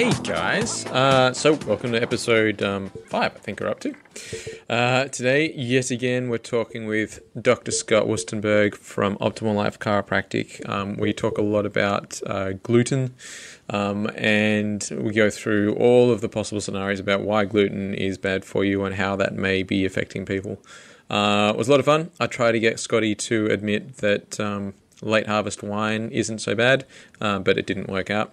Hey guys, uh, so welcome to episode um, five, I think we're up to. Uh, today, yet again, we're talking with Dr. Scott Wustenberg from Optimal Life Chiropractic. Um, we talk a lot about uh, gluten um, and we go through all of the possible scenarios about why gluten is bad for you and how that may be affecting people. Uh, it was a lot of fun. I try to get Scotty to admit that um, late harvest wine isn't so bad, uh, but it didn't work out.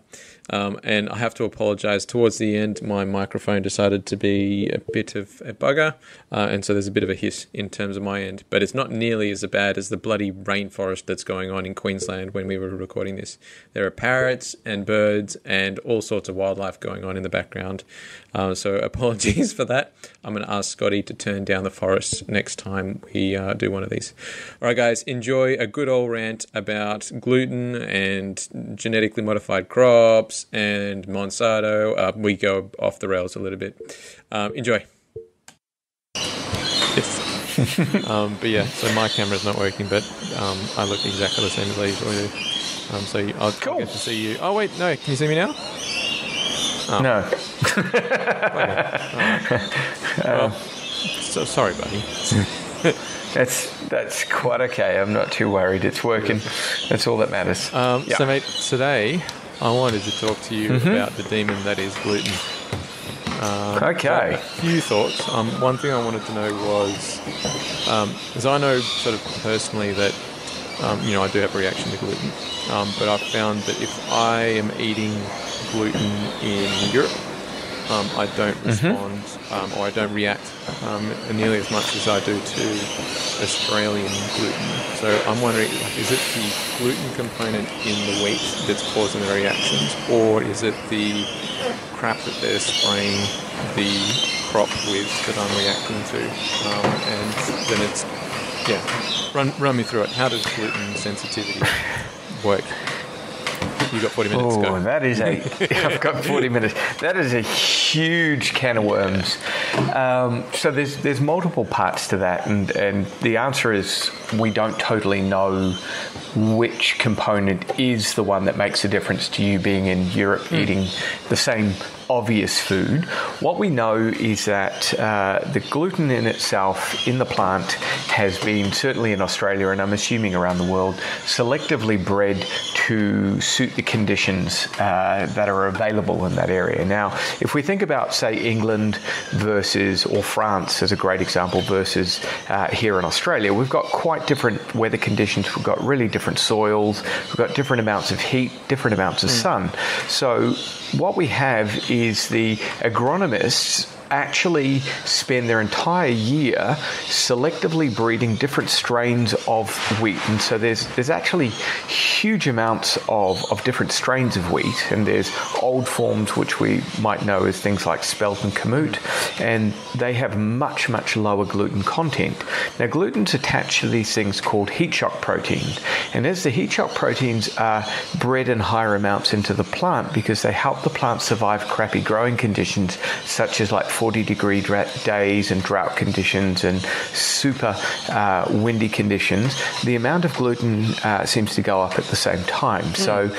Um, and I have to apologize. Towards the end, my microphone decided to be a bit of a bugger, uh, and so there's a bit of a hiss in terms of my end. But it's not nearly as bad as the bloody rainforest that's going on in Queensland when we were recording this. There are parrots and birds and all sorts of wildlife going on in the background. Uh, so apologies for that. I'm going to ask Scotty to turn down the forest next time we uh, do one of these. All right, guys, enjoy a good old rant about gluten and genetically modified crops and Monsanto. Uh, we go off the rails a little bit. Um, enjoy. Yes. um, but yeah, so my camera's not working, but um, I look exactly the same as I usually do. Um, so I'll, Cool. I'll get to see you. Oh wait, no, can you see me now? No. Well, so sorry, buddy. That's that's quite okay. I'm not too worried. It's working. That's all that matters. Um, Yeah. So, mate, today I wanted to talk to you Mm-hmm. about the demon that is gluten. Um, Okay. A few thoughts. Um, one thing I wanted to know was, um, as I know sort of personally that, um, you know, I do have a reaction to gluten, um, but I've found that if I am eating gluten in Europe, um, I don't Mm-hmm. respond um, or I don't react um, nearly as much as I do to Australian gluten. So I'm wondering, like, is it the gluten component in the wheat that's causing the reactions, or is it the crap that they're spraying the crop with that I'm reacting to? Um, and then it's, yeah, run, run me through it. How does gluten sensitivity work? You got 40 minutes. Oh, go. that is a. I've got 40 minutes. That is a huge can of worms. Um, so there's there's multiple parts to that, and and the answer is we don't totally know which component is the one that makes a difference to you being in Europe eating the same obvious food. What we know is that uh, the gluten in itself in the plant has been, certainly in Australia and I'm assuming around the world, selectively bred to suit the conditions uh, that are available in that area. Now, if we think about, say, England versus, or France as a great example, versus uh, here in Australia, we've got quite different weather conditions. We've got really different soils. We've got different amounts of heat, different amounts of sun. So, what we have is the agronomists actually spend their entire year selectively breeding different strains of wheat. And so there's there's actually huge amounts of, of different strains of wheat. And there's old forms which we might know as things like spelt and kamut and they have much much lower gluten content. Now gluten's attached to these things called heat shock proteins and as the heat shock proteins are bred in higher amounts into the plant because they help the plant survive crappy growing conditions such as like 40 degree days and drought conditions and super uh, windy conditions, the amount of gluten uh, seems to go up at the same time. So,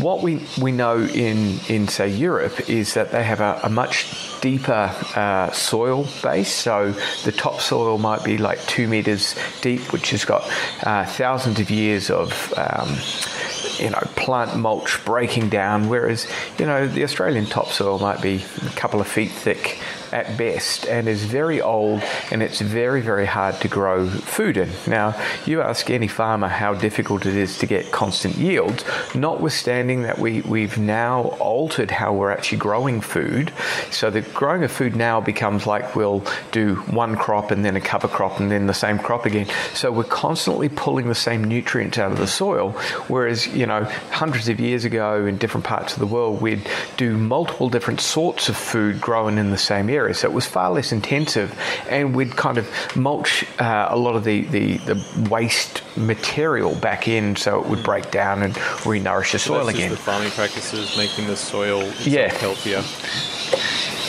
what we, we know in, in, say, Europe is that they have a, a much deeper uh, soil base. So, the topsoil might be like two meters deep, which has got uh, thousands of years of. Um, you know, plant mulch breaking down, whereas, you know, the Australian topsoil might be a couple of feet thick at best and is very old and it's very, very hard to grow food in. Now, you ask any farmer how difficult it is to get constant yields, notwithstanding that we, we've now altered how we're actually growing food. So the growing of food now becomes like we'll do one crop and then a cover crop and then the same crop again. So we're constantly pulling the same nutrients out of the soil, whereas, you know, hundreds of years ago in different parts of the world, we'd do multiple different sorts of food growing in the same area. So it was far less intensive, and we'd kind of mulch uh, a lot of the, the, the waste material back in so it would break down and re-nourish the So soil again. the farming practices making the soil Yeah. healthier.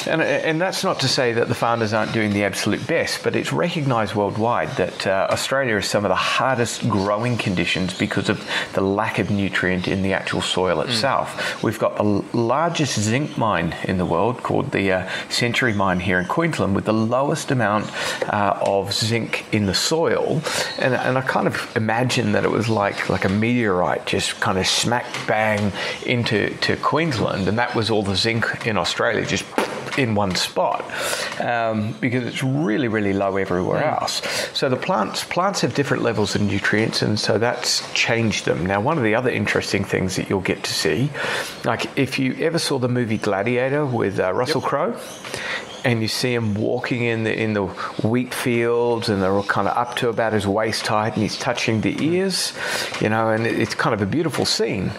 And, and that's not to say that the farmers aren't doing the absolute best, but it's recognised worldwide that uh, Australia is some of the hardest growing conditions because of the lack of nutrient in the actual soil mm. itself. Mm. We've got the largest zinc mine in the world called the uh, Century Mine here in Queensland with the lowest amount uh, of zinc in the soil. And, and I kind of imagine that it was like, like a meteorite just kind of smack bang into to Queensland, and that was all the zinc in Australia just in one spot um, because it's really, really low everywhere else. So the plants plants have different levels of nutrients, and so that's changed them. Now, one of the other interesting things that you'll get to see, like if you ever saw the movie Gladiator with uh, Russell yep. Crowe, and you see him walking in the in the wheat fields, and they're all kind of up to about his waist height, and he's touching the ears, you know, and it's kind of a beautiful scene.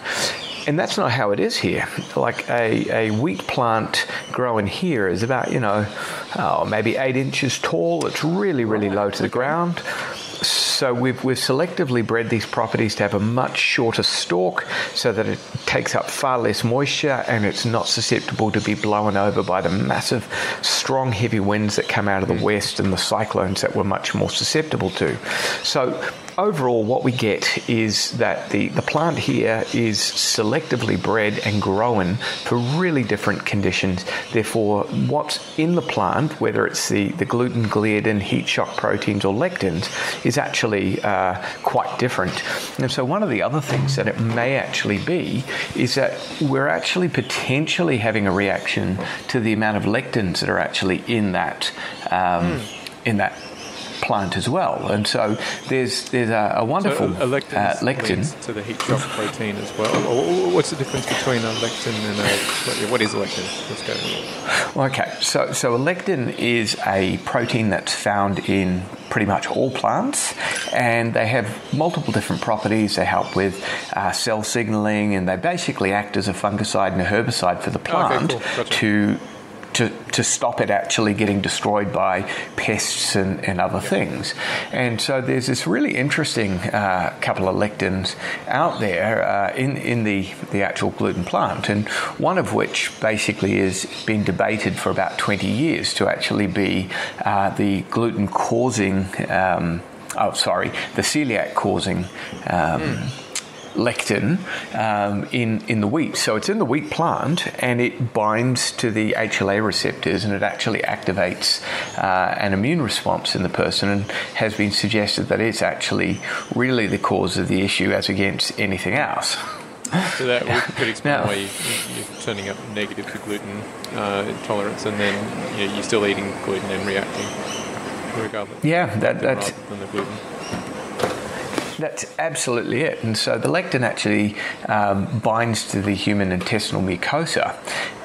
And that's not how it is here. Like a, a wheat plant growing here is about, you know, oh, maybe eight inches tall. It's really, really low to the ground. So we've, we've selectively bred these properties to have a much shorter stalk so that it takes up far less moisture and it's not susceptible to be blown over by the massive, strong, heavy winds that come out of the mm. west and the cyclones that we're much more susceptible to. So overall, what we get is that the, the plant here is selectively bred and grown for really different conditions. Therefore, what's in the plant, whether it's the, the gluten, gliadin, heat shock proteins, or lectins, is actually uh, quite different. And so, one of the other things that it may actually be is that we're actually potentially having a reaction to the amount of lectins that are actually in that. Um, mm. In that plant as well. And so there's there's a, a wonderful so a, uh, lectin to the heat shock protein as well. What's the difference between a lectin and a what is a lectin? Let's go. Okay, so so a lectin is a protein that's found in pretty much all plants, and they have multiple different properties. They help with uh, cell signaling, and they basically act as a fungicide and a herbicide for the plant okay, cool. gotcha. to to, to stop it actually getting destroyed by pests and, and other things. And so there's this really interesting uh, couple of lectins out there uh, in, in the, the actual gluten plant, and one of which basically has been debated for about 20 years to actually be uh, the gluten causing. Um, oh, sorry, the celiac causing um, mm lectin um, in, in the wheat. So it's in the wheat plant and it binds to the HLA receptors and it actually activates uh, an immune response in the person and has been suggested that it's actually really the cause of the issue as against anything else. So that could explain now, why you, are turning up negative to gluten uh, intolerance and then you know, you're still eating gluten and reacting regardless. Yeah, that, that's. Than the gluten. That's absolutely it. And so the lectin actually um, binds to the human intestinal mucosa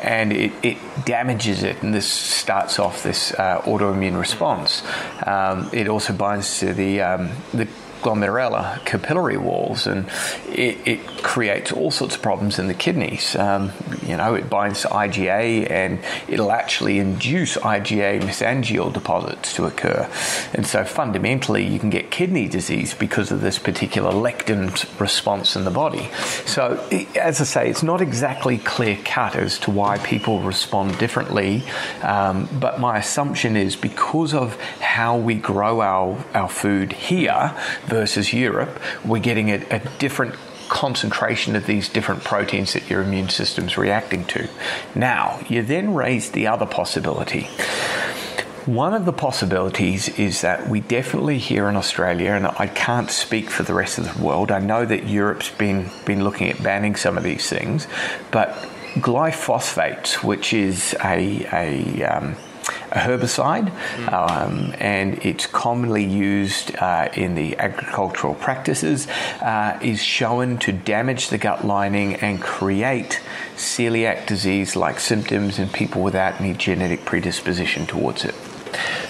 and it, it, damages it. And this starts off this uh, autoimmune response. Um, it also binds to the, um, the glomerular capillary walls, and it, it, creates all sorts of problems in the kidneys. Um, you know, it binds to IgA, and it'll actually induce IgA mesangial deposits to occur. And so, fundamentally, you can get kidney disease because of this particular lectin response in the body. So, as I say, it's not exactly clear cut as to why people respond differently, um, but my assumption is because of how we grow our, our food here versus Europe, we're getting a, a different concentration of these different proteins that your immune system's reacting to. Now, you then raise the other possibility. One of the possibilities is that we definitely here in Australia, and I can't speak for the rest of the world. I know that Europe's been been looking at banning some of these things, but glyphosate, which is a, a um, a herbicide, um, and it's commonly used uh, in the agricultural practices, uh, is shown to damage the gut lining and create celiac disease like symptoms in people without any genetic predisposition towards it.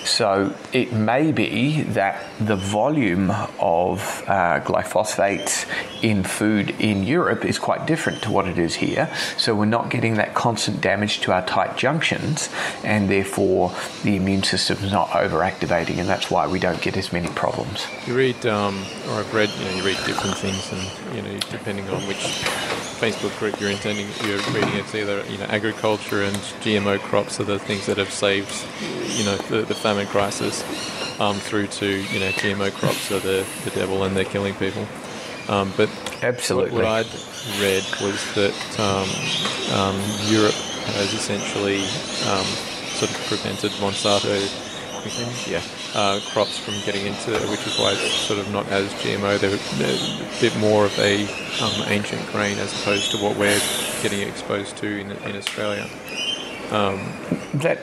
So it may be that the volume of uh, glyphosate in food in Europe is quite different to what it is here. So we're not getting that constant damage to our tight junctions, and therefore the immune system is not overactivating, and that's why we don't get as many problems. You read, um, or I've read, you know, you read different things, and you know, depending on which Facebook group you're intending, you're reading, it's either you know agriculture and GMO crops are the things that have saved, you know, the, the famine crisis, um, through to you know GMO crops are the, the devil and they're killing people. Um, but Absolutely. what, what I'd read was that um, um, Europe has essentially um, sort of prevented Monsanto, yeah, uh, crops from getting into, which is why it's sort of not as GMO. They're, they're a bit more of a um, ancient grain as opposed to what we're getting exposed to in, in Australia. That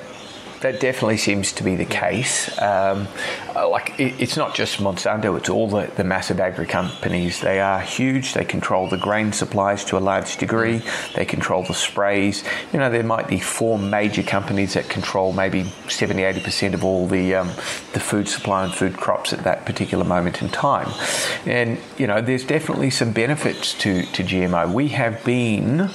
that definitely seems to be the case. Um, uh, like it, it's not just Monsanto; it's all the, the massive agri companies. They are huge. They control the grain supplies to a large degree. They control the sprays. You know, there might be four major companies that control maybe 70, 80 percent of all the um, the food supply and food crops at that particular moment in time. And you know, there's definitely some benefits to to GMO. We have been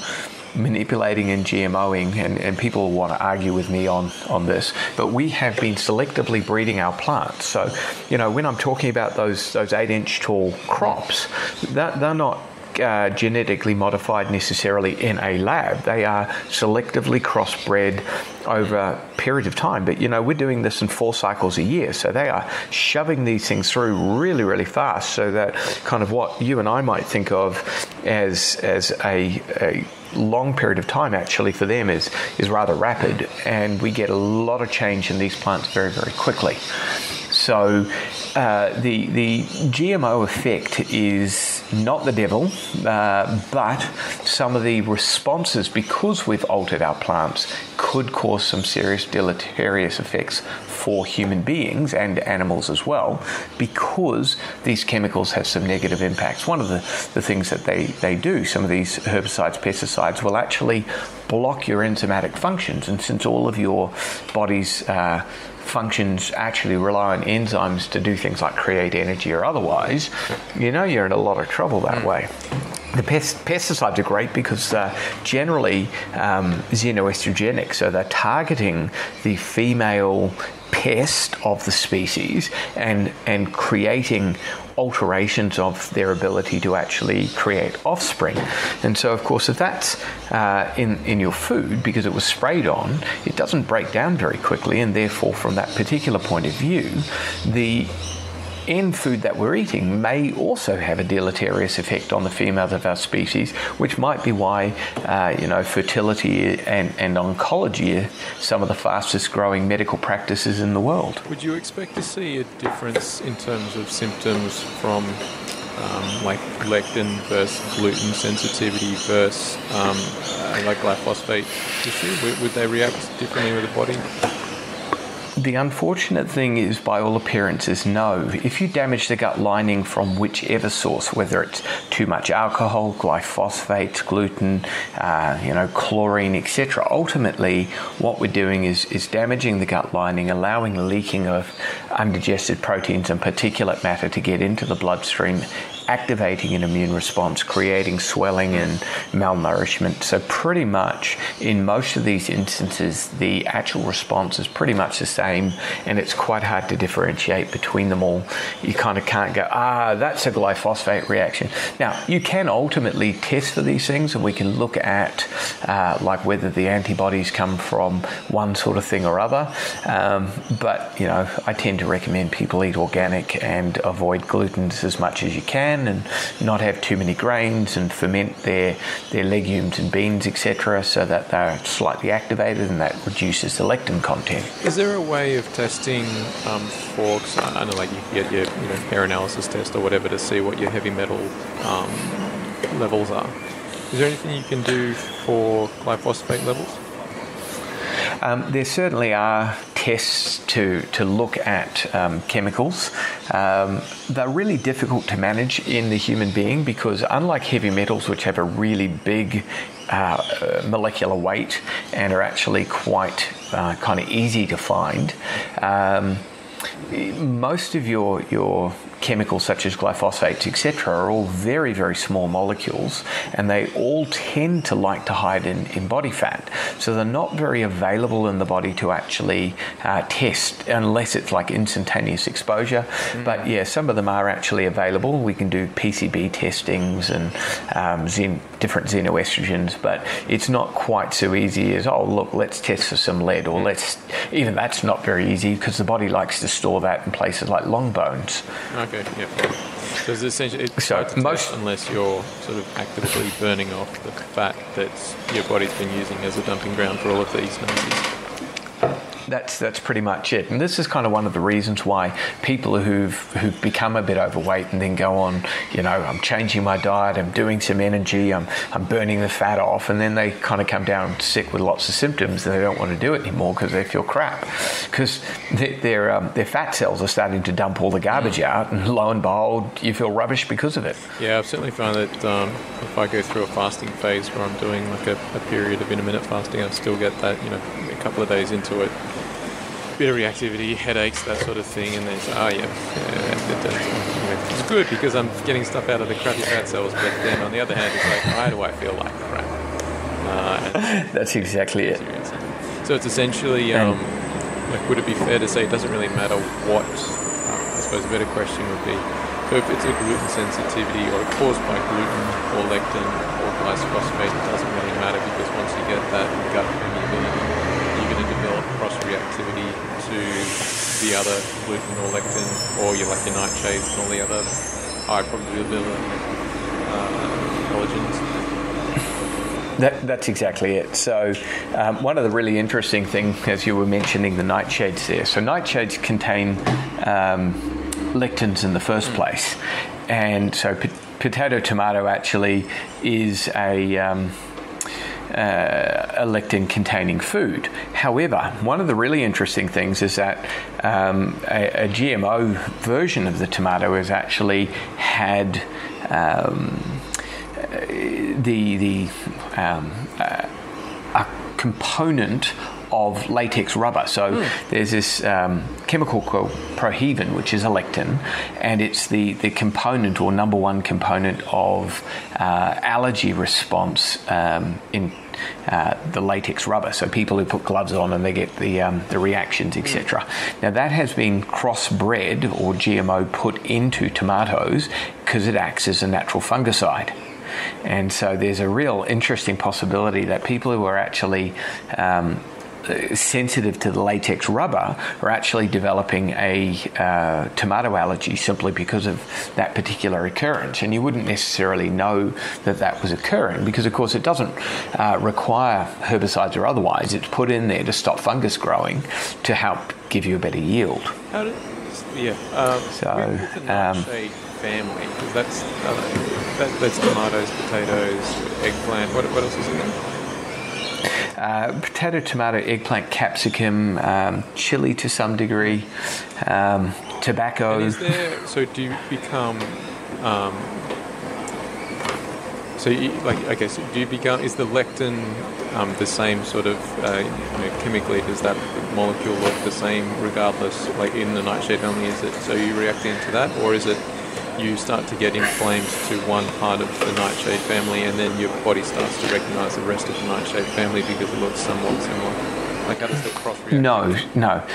manipulating and GMOing, and, and people want to argue with me on, on this, but we have been selectively breeding our plants. So, you know, when I'm talking about those those eight inch tall crops, that they're not uh, genetically modified necessarily in a lab. They are selectively crossbred over a period of time. But you know, we're doing this in four cycles a year, so they are shoving these things through really, really fast. So that kind of what you and I might think of as as a, a long period of time actually for them is is rather rapid, and we get a lot of change in these plants very, very quickly. So uh, the the GMO effect is not the devil, uh, but some of the responses because we've altered our plants could cause some serious deleterious effects for human beings and animals as well, because these chemicals have some negative impacts. One of the, the things that they, they do, some of these herbicides, pesticides, will actually block your enzymatic functions, and since all of your body's uh, functions actually rely on enzymes to do things like create energy or otherwise, you know you're in a lot of trouble that way. The pest, pesticides are great because uh, generally um, xenoestrogenic, so they're targeting the female pest of the species and and creating alterations of their ability to actually create offspring. And so, of course, if that's uh, in, in your food because it was sprayed on, it doesn't break down very quickly, and therefore, from that particular point of view, the in food that we're eating may also have a deleterious effect on the females of our species, which might be why, uh, you know, fertility and, and oncology are some of the fastest growing medical practices in the world. Would you expect to see a difference in terms of symptoms from um, like lectin versus gluten sensitivity versus um, uh, like glyphosate issue? Would, would they react differently with the body? The unfortunate thing is, by all appearances, no. If you damage the gut lining from whichever source, whether it's too much alcohol, glyphosate, gluten, uh, you know, chlorine, etc., ultimately what we're doing is, is damaging the gut lining, allowing leaking of undigested proteins and particulate matter to get into the bloodstream activating an immune response, creating swelling and malnourishment. So, pretty much in most of these instances, the actual response is pretty much the same, and it's quite hard to differentiate between them all. You kind of can't go, ah, that's a glyphosate reaction. Now, you can ultimately test for these things, and we can look at uh, like whether the antibodies come from one sort of thing or other. Um, but, you know, I tend to recommend people eat organic and avoid glutens as much as you can and not have too many grains and ferment their, their legumes and beans, etc., so that they're slightly activated and that reduces the lectin content. Is there a way of testing um, for, cause I know like you get your you know, hair analysis test or whatever to see what your heavy metal um, levels are? Is there anything you can do for glyphosate levels? Um, there certainly are tests to, to look at um, chemicals. Um, they're really difficult to manage in the human being because, unlike heavy metals, which have a really big uh, molecular weight and are actually quite uh, kind of easy to find. Um, most of your your chemicals such as glyphosates, etc., are all very, very small molecules and they all tend to like to hide in, in body fat. So they're not very available in the body to actually uh, test unless it's like instantaneous exposure. Mm. But yeah, some of them are actually available. We can do PCB testings and um, xen- different xenoestrogens, but it's not quite so easy as, oh, look, let's test for some lead, or let's, even that's not very easy because the body likes to store that in places like long bones. Okay. Okay, yeah. So it's essentially it's so most unless you're sort of actively burning off the fat that your body's been using as a dumping ground for all of these diseases that's that's pretty much it. And this is kind of one of the reasons why people who've who've become a bit overweight and then go on, you know, I'm changing my diet, I'm doing some energy, I'm I'm burning the fat off, and then they kind of come down sick with lots of symptoms and they don't want to do it anymore because they feel crap because their their, um, their, fat cells are starting to dump all the garbage mm. out, and lo and behold, you feel rubbish because of it. Yeah, I've certainly found that um, if I go through a fasting phase where I'm doing like a, a period of intermittent fasting, I still get that, you know, a couple of days into it bit of reactivity, headaches, that sort of thing, and then say, oh yeah, yeah it, it, it's good because I'm getting stuff out of the crappy fat cells. But then on the other hand, it's like, why do I feel like crap? Uh, That's exactly it. So it's essentially, um, like, would it be fair to say it doesn't really matter what? Um, I suppose a better question would be, so if it's a gluten sensitivity or caused by gluten or lectin or glyphosate, it doesn't really matter because once you get that gut permeability you're going to develop cross reactivity to the other gluten or lectin, or your like your nightshades and all the other high probability uh, allergens. That, that's exactly it. So, um, one of the really interesting things, as you were mentioning, the nightshades there. So, nightshades contain um, lectins in the first mm. place, and so p- potato tomato actually is a um, uh, a lectin containing food. However, one of the really interesting things is that um, a, a, GMO version of the tomato has actually had um, the, the um, uh, a component of latex rubber. So mm. there's this um, chemical called prohevein, which is a lectin, and it's the, the component or number one component of uh, allergy response um, in uh, the latex rubber. So people who put gloves on and they get the um, the reactions, etc. Mm. Now that has been crossbred or GMO put into tomatoes because it acts as a natural fungicide. And so there's a real interesting possibility that people who are actually um, sensitive to the latex rubber are actually developing a uh, tomato allergy simply because of that particular occurrence. And you wouldn't necessarily know that that was occurring because, of course, it doesn't uh, require herbicides or otherwise. It's put in there to stop fungus growing to help give you a better yield. How did, yeah. Um, so, with, um, family, that's, uh, that, that's tomatoes, potatoes, eggplant. What, what else is in there? Uh, potato, tomato, eggplant, capsicum, um, chili to some degree, um, tobacco. There, so do you become um, so you, like okay, so do you become is the lectin um, the same sort of uh, you know, chemically does that molecule look the same regardless like in the nightshade only is it so you reacting to that or is it you start to get inflamed to one part of the nightshade family, and then your body starts to recognize the rest of the nightshade family because it looks somewhat similar. Like how does the cross react? No, no.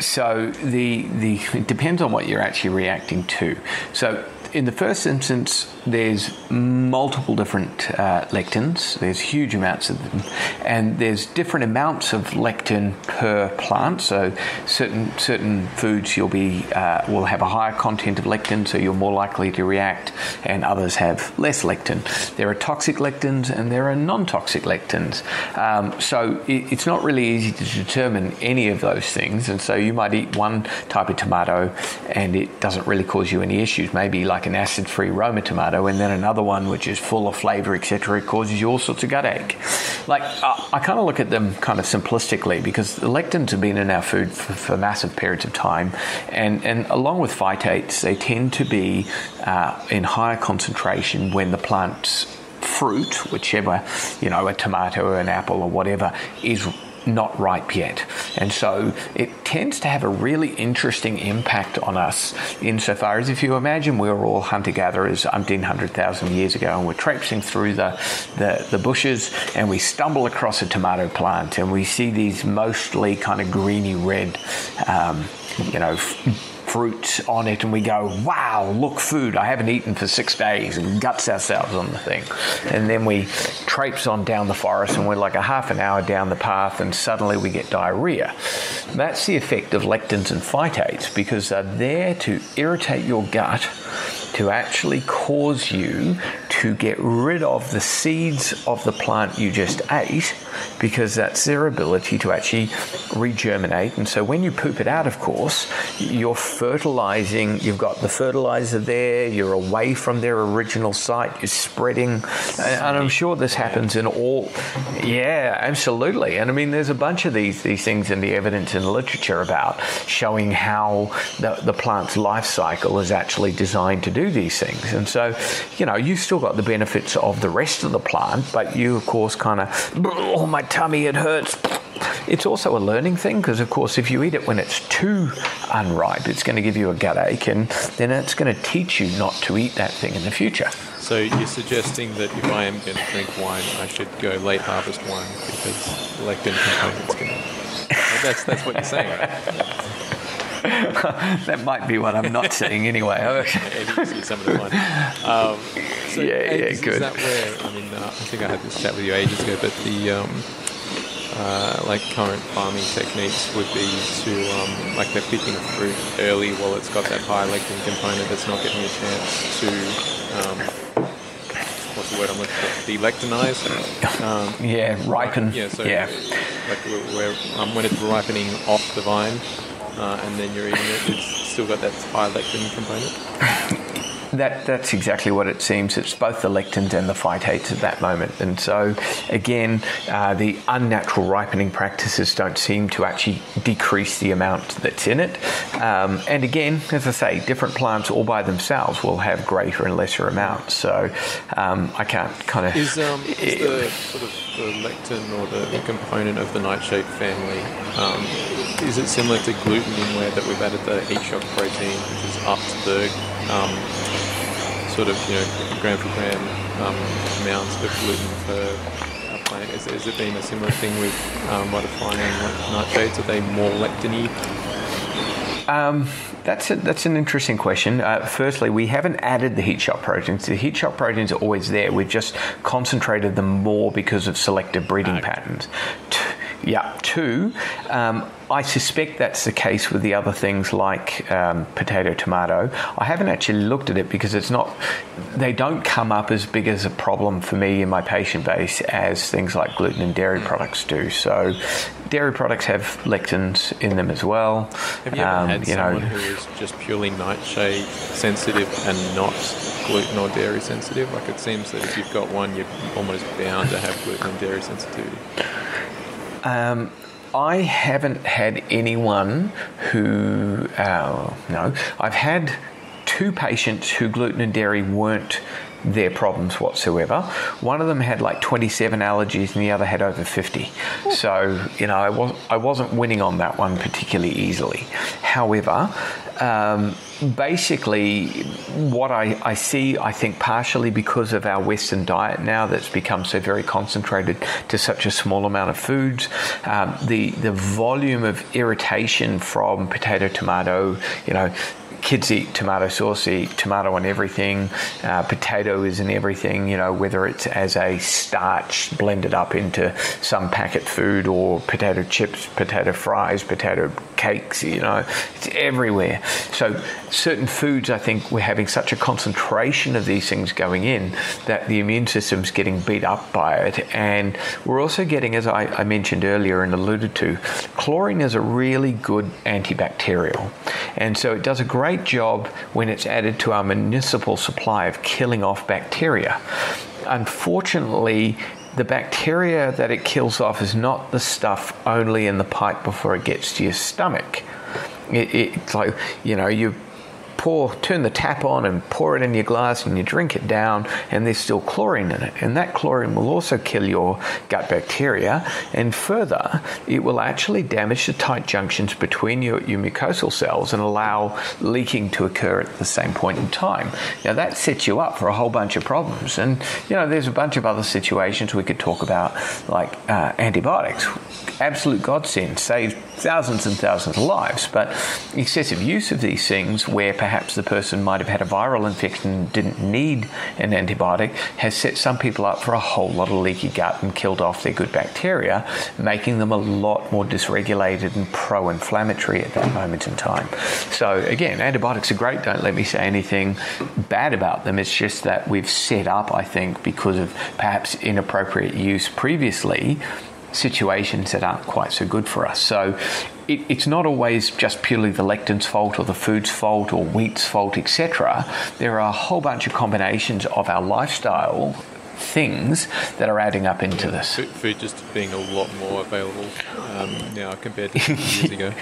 So the the it depends on what you're actually reacting to. So in the first instance, there's multiple different uh, lectins. There's huge amounts of them, and there's different amounts of lectin per plant. So certain certain foods you'll be uh, will have a higher content of lectin, so you're more likely to react, and others have less lectin. There are toxic lectins and there are non-toxic lectins. Um, so it, it's not really easy to determine any of those things, and so you might eat one type of tomato and it doesn't really cause you any issues. Maybe like an acid-free Roma tomato tomato, and then another one which is full of flavour, etc., it causes you all sorts of gut ache. Like I, I kind of look at them kind of simplistically because lectins have been in our food for, for massive periods of time, and and along with phytates, they tend to be uh, in higher concentration when the plant's fruit, whichever you know, a tomato or an apple or whatever, is not ripe yet. And so it tends to have a really interesting impact on us insofar as if you imagine we were all hunter gatherers umpteen hundred thousand years ago and we're traipsing through the, the, the bushes and we stumble across a tomato plant and we see these mostly kind of greeny red, um, you know, fruit on it and we go, wow, look, food. I haven't eaten for six days and guts ourselves on the thing. And then we traipse on down the forest and we're like a half an hour down the path and suddenly we get diarrhea. That's the effect of lectins and phytates because they're there to irritate your gut to actually cause you to get rid of the seeds of the plant you just ate because that's their ability to actually regerminate. And so when you poop it out, of course, you're fertilizing, you've got the fertilizer there, you're away from their original site, you're spreading. And I'm sure this happens in all, yeah, absolutely. And I mean, there's a bunch of these, these things in the evidence in the literature about showing how the, the plant's life cycle is actually designed to do these things. And so, you know, you've still got the benefits of the rest of the plant, but you, of course, kind of, oh, my tummy, it hurts. It's also a learning thing because, of course, if you eat it when it's too unripe, it's going to give you a gut ache, and then it's going to teach you not to eat that thing in the future. So you're suggesting that if I am going to drink wine, I should go late harvest wine because lectin component's to. That's that's what you're saying, right? that might be what I'm not saying anyway. some of the. Um, so yeah, yeah, is, good. Is that where, I mean, uh, I think I had this chat with you ages ago, but the, um, uh, like current farming techniques would be to, um, like they're picking fruit early while it's got that high lectin component that's not getting a chance to, um, what's the word I'm looking for? Delectinize. Um, yeah, ripen. Yeah, so yeah. like where, um, when it's ripening off the vine, uh, and then you're eating it, it's still got that high lectin component. That, that's exactly what it seems. It's both the lectins and the phytates at that moment. And so, again, uh, the unnatural ripening practices don't seem to actually decrease the amount that's in it. Um, and again, as I say, different plants all by themselves will have greater and lesser amounts. So um, I can't kind of. Is, um, is the sort of the lectin or the component of the nightshade family, um, is it similar to gluten in where that we've added the heat shock protein, which is up to the um, sort of you know gram for gram um, amounts of gluten per plant? Is, has it been a similar thing with um, modifying nightshades? Are they more lectiny? um, that's a, that's an interesting question. Uh, firstly, we haven't added the heat shock proteins. The heat shock proteins are always there. We've just concentrated them more because of selective breeding okay. patterns. Yeah. Two, um, I suspect that's the case with the other things like um, potato, tomato. I haven't actually looked at it because it's not, they don't come up as big as a problem for me in my patient base as things like gluten and dairy products do. So, dairy products have lectins in them as well. Have you ever um, had you someone know, who is just purely nightshade sensitive and not gluten or dairy sensitive? Like it seems that if you've got one, you're almost bound to have gluten and dairy sensitivity. Um, I haven't had anyone who, uh, no, I've had two patients who gluten and dairy weren't their problems whatsoever. One of them had like 27 allergies and the other had over 50. So, you know, I, was, I wasn't winning on that one particularly easily. However, um, basically, what I, I, see, I think, partially because of our Western diet now that's become so very concentrated to such a small amount of foods, um, the the volume of irritation from potato, tomato, you know, kids eat tomato sauce, eat tomato on everything. Uh, potato is in everything, you know, whether it's as a starch blended up into some packet food or potato chips, potato fries, potato cakes, you know, it's everywhere. So, certain foods, I think we're having such a concentration of these things going in that the immune system's getting beat up by it. And we're also getting, as I, I mentioned earlier and alluded to, chlorine is a really good antibacterial. And so it does a great job when it's added to our municipal supply of killing off bacteria. Unfortunately, the bacteria that it kills off is not the stuff only in the pipe before it gets to your stomach. It, it's like, you know, you pour, turn the tap on and pour it in your glass and you drink it down, and there's still chlorine in it. And that chlorine will also kill your gut bacteria, and further, it will actually damage the tight junctions between your, your mucosal cells and allow leaking to occur at the same point in time. Now, that sets you up for a whole bunch of problems. And, you know, there's a bunch of other situations we could talk about, like uh, antibiotics. Absolute godsend, save thousands and thousands of lives, but excessive use of these things where perhaps the person might have had a viral infection and didn't need an antibiotic has set some people up for a whole lot of leaky gut and killed off their good bacteria, making them a lot more dysregulated and pro inflammatory at that moment in time. So, again, antibiotics are great, don't let me say anything bad about them. It's just that we've set up, I think, because of perhaps inappropriate use previously situations that aren't quite so good for us. So it, it's not always just purely the lectin's fault or the food's fault or wheat's fault, etc. There are a whole bunch of combinations of our lifestyle things that are adding up into this. Food, food just being a lot more available um, now compared to years ago.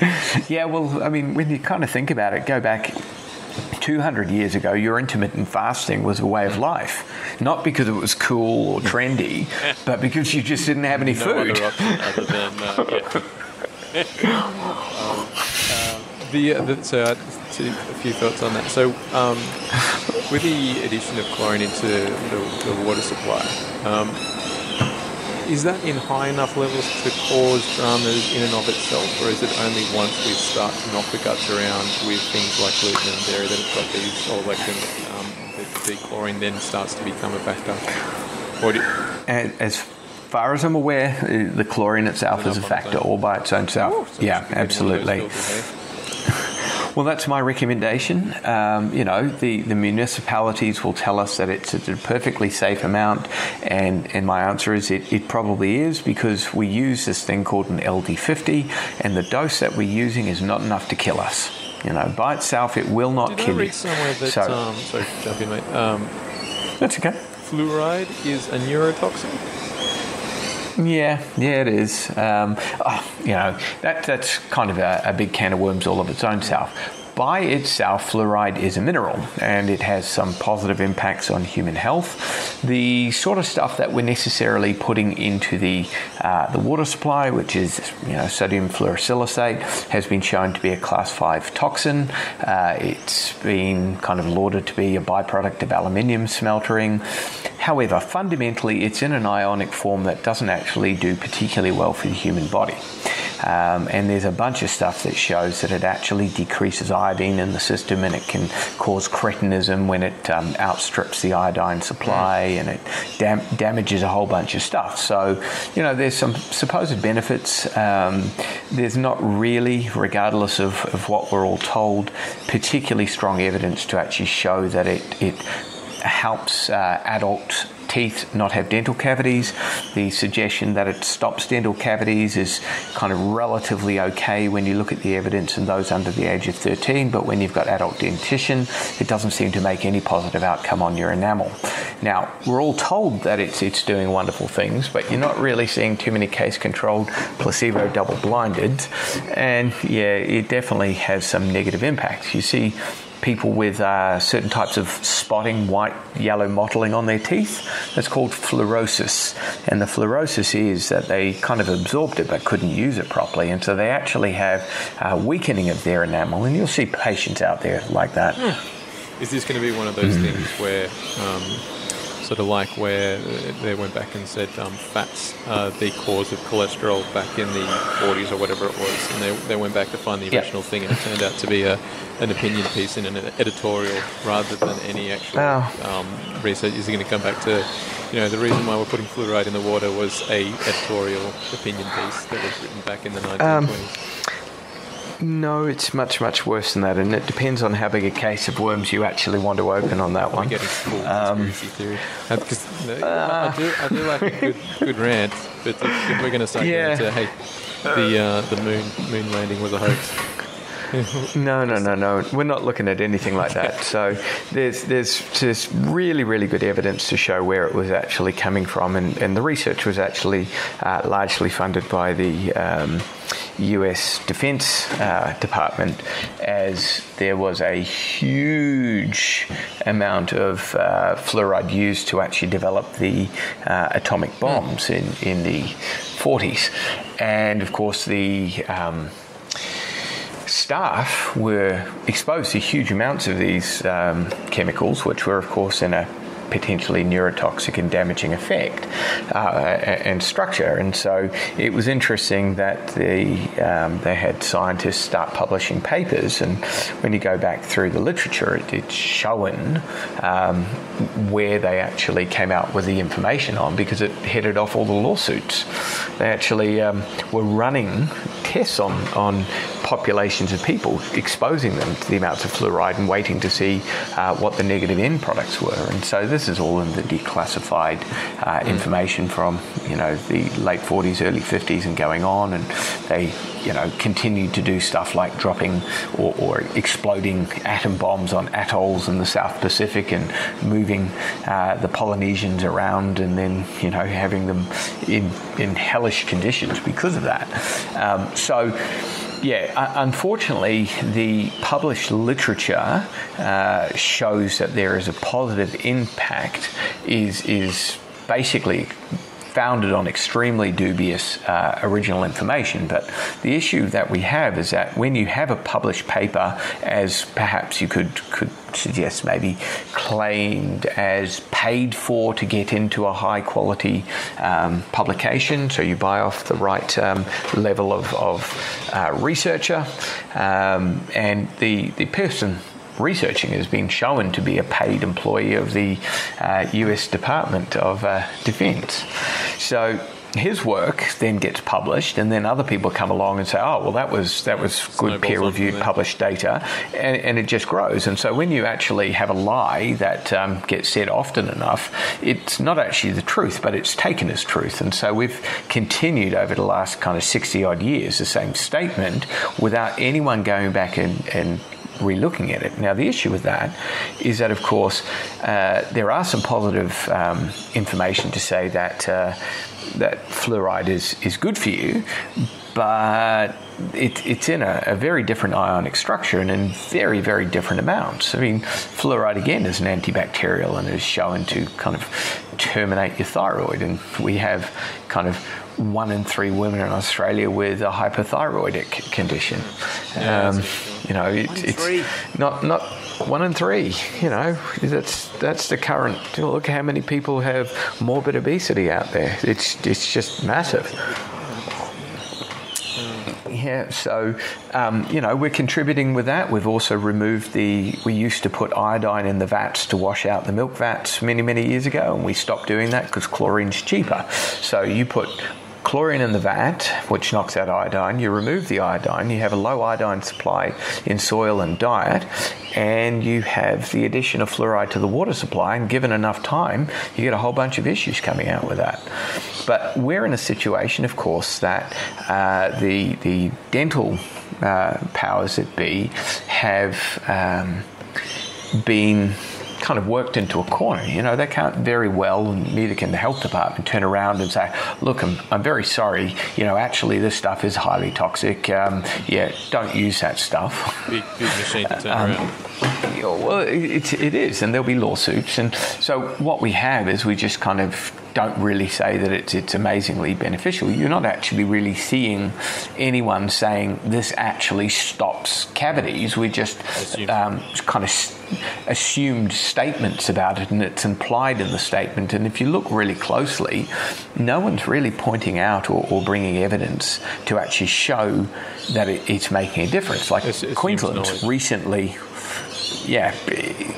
yeah, well, I mean, when you kind of think about it, go back 200 years ago, your intermittent fasting was a way of life. Not because it was cool or trendy, but because you just didn't have any no food. Other option other than, uh, yeah. um, the, uh, the, so, uh, to, a few thoughts on that. So, um, with the addition of chlorine into the, the water supply, um, is that in high enough levels to cause dramas in and of itself, or is it only once we start to knock the guts around with things like gluten and dairy that it's got these, or lectin, um, the, the chlorine then starts to become a factor? Or do, And as far as I'm aware, uh, the chlorine itself is a factor all by its own self. Oh, so yeah, it's gonna be one of those absolutely. Well, that's my recommendation. Um, you know, the, the municipalities will tell us that it's a perfectly safe amount, and, and my answer is it, it probably is because we use this thing called an LD50, and the dose that we're using is not enough to kill us. You know, by itself, it will not Did I kill read you. somewhere that, So- um, sorry jump in, mate, um, That's okay. fluoride is a neurotoxin? Yeah, yeah, it is. Um, oh, you know, that that's kind of a, a big can of worms all of its own self. By itself, fluoride is a mineral and it has some positive impacts on human health. The sort of stuff that we're necessarily putting into the uh, the water supply, which is you know sodium fluorosilicate, has been shown to be a class five toxin. Uh, it's been kind of lauded to be a byproduct of aluminium smeltering. However, fundamentally, it's in an ionic form that doesn't actually do particularly well for the human body. Um, and there's a bunch of stuff that shows that it actually decreases iodine in the system and it can cause cretinism when it um, outstrips the iodine supply and it dam- damages a whole bunch of stuff. So, you know, there's some supposed benefits. Um, there's not really, regardless of, of what we're all told, particularly strong evidence to actually show that it, it helps uh, adult teeth not have dental cavities. The suggestion that it stops dental cavities is kind of relatively okay when you look at the evidence in those under the age of 13, but when you've got adult dentition, it doesn't seem to make any positive outcome on your enamel. Now, we're all told that it's, it's doing wonderful things, but you're not really seeing too many case controlled, placebo double blinded, and yeah, it definitely has some negative impacts. You see, people with uh, certain types of spotting, white, yellow mottling on their teeth. That's called fluorosis. And the fluorosis is that they kind of absorbed it but couldn't use it properly. And so they actually have a weakening of their enamel. And you'll see patients out there like that. Is this going to be one of those Hmm. things where, um, sort of like where they went back and said um, fats are the cause of cholesterol back in the 40s or whatever it was, and they, they went back to find the Yeah. original thing, and it turned out to be a, an opinion piece in an editorial rather than any actual Oh. um, research. Is it going to come back to, you know, the reason why we're putting fluoride in the water was a editorial opinion piece that was written back in the 1920s. No, it's much, much worse than that. And it depends on how big a case of worms you actually want to open on that one. full Um, theory. Uh, because, I, I do, I do like a good, good rant, but if, if we're going to start Yeah. into, hey, the uh, the moon moon landing was a hoax. no, no, no, no. We're not looking at anything like that. So there's there's just really, really good evidence to show where it was actually coming from, and, and the research was actually uh, largely funded by the. Um, US Defense uh, Department as there was a huge amount of uh, fluoride used to actually develop the uh, atomic bombs in, in the 40s. And of course, the um, staff were exposed to huge amounts of these um, chemicals, which were, of course, in a potentially neurotoxic and damaging effect uh, and structure. And so it was interesting that the, um, they had scientists start publishing papers, and when you go back through the literature, it, it's shown um, where they actually came out with the information on because it headed off all the lawsuits. They actually um, were running tests on, on populations of people, exposing them to the amounts of fluoride and waiting to see uh, what the negative end products were. And so this is all in the declassified uh, information from you know the late 40s, early 50s, and going on. And they you know continued to do stuff like dropping or, or exploding atom bombs on atolls in the South Pacific and moving uh, the Polynesians around, and then you know having them in in hellish conditions because of that. Um, so yeah, unfortunately, the published literature uh, shows that there is a positive impact. Is is basically founded on extremely dubious uh, original information. But the issue that we have is that when you have a published paper, as perhaps you could could suggest, maybe claimed as paid for to get into a high quality um, publication, so you buy off the right um, level of, of uh, researcher, um, and the the person researching has been shown to be a paid employee of the uh, US Department of uh, Defense. So his work then gets published, and then other people come along and say, "Oh, well, that was that was good peer-reviewed published data," and, and, it just grows. And so, when you actually have a lie that um, gets said often enough, it's not actually the truth, but it's taken as truth. And so, we've continued over the last kind of sixty odd years the same statement without anyone going back and, and relooking at it. Now, the issue with that is that, of course, uh, there are some positive um, information to say that uh, that fluoride is is good for you, but it, it's in a, a, very different ionic structure and in very, very different amounts. I mean, fluoride again is an antibacterial and is shown to kind of terminate your thyroid. And we have kind of one in three women in Australia with a hypothyroidic condition. Yeah, um, you know, it, it's not not one in three. You know, that's that's the current. Look how many people have morbid obesity out there. It's it's just massive. Yeah, so um, you know we're contributing with that. We've also removed the. We used to put iodine in the vats to wash out the milk vats many many years ago, and we stopped doing that because chlorine's cheaper. So you put chlorine in the vat, which knocks out iodine. You remove the iodine, you have a low iodine supply in soil and diet, and you have the addition of fluoride to the water supply. And given enough time, you get a whole bunch of issues coming out with that. But we're in a situation, of course, that uh, the the dental uh, powers that be have um, been kind of worked into a corner. You know, they can't very well, and neither can the health department, turn around and say, look, I'm, I'm very sorry, you know, actually this stuff is highly toxic. Um, yeah, don't use that stuff. Big, big machine to turn um, around. Well, it, it is, and there'll be lawsuits. And so what we have is we just kind of don't really say that it's it's amazingly beneficial. You're not actually really seeing anyone saying this actually stops cavities. We just um, kind of assumed statements about it, and it's implied in the statement. And if you look really closely, no one's really pointing out or, or bringing evidence to actually show that it, it's making a difference. Like it's, it's Queensland recently yeah.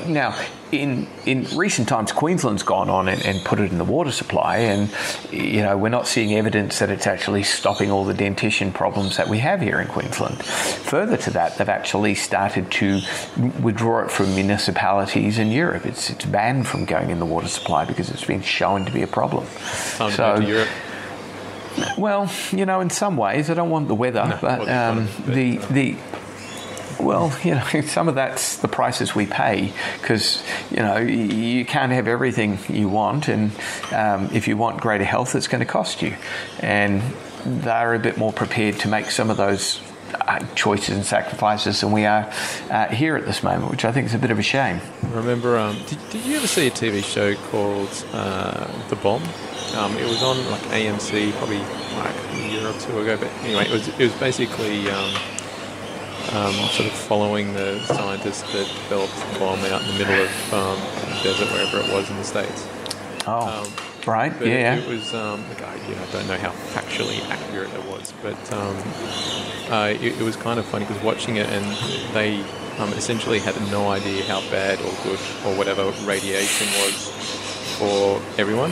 Now, in in recent times, Queensland's gone on and, and, put it in the water supply, and you know we're not seeing evidence that it's actually stopping all the dentition problems that we have here in Queensland. Further to that, they've actually started to withdraw it from municipalities in Europe. It's it's banned from going in the water supply because it's been shown to be a problem. Time so, to Europe. Well, you know, in some ways, I don't want the weather, no, but, um, the the well, you know, some of that's the prices we pay because you know you can't have everything you want, and um, if you want greater health, it's going to cost you, and they're a bit more prepared to make some of those uh, choices and sacrifices than we are uh, here at this moment, which I think is a bit of a shame. Remember, um, did, did you ever see a TV show called uh, The Bomb? Um, it was on like AMC probably like a year or two ago, but anyway, it was it was basically um, um, sort of following the scientists that developed the bomb out in the middle of um, the desert, wherever it was in the states. Oh, Um, right, But yeah. it, it was um, like I, you know, I don't know how factually accurate it was, but um, uh, it, it was kind of funny because watching it and they um, essentially had no idea how bad or good or whatever radiation was for everyone.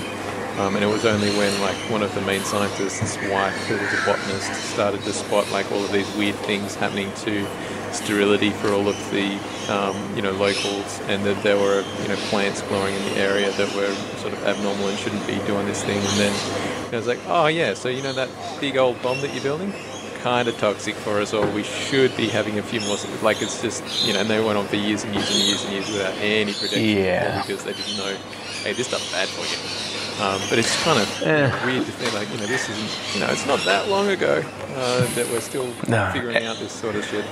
Um, and it was only when like one of the main scientists' wife, who was a botanist, started to spot like all of these weird things happening to sterility for all of the um, you know locals, and that there were you know plants growing in the area that were sort of abnormal and shouldn't be doing this thing. And then I was like, oh yeah, so you know that big old bomb that you're building, kind of toxic for us all. We should be having a few more. Like it's just you know, and they went on for years and years and years and years without any protection Yeah. because they didn't know, hey, this stuff's bad for you. Um, but it's kind of Yeah. weird to think like you know this isn't you know it's not that long ago uh, that we're still No. figuring out this sort of shit.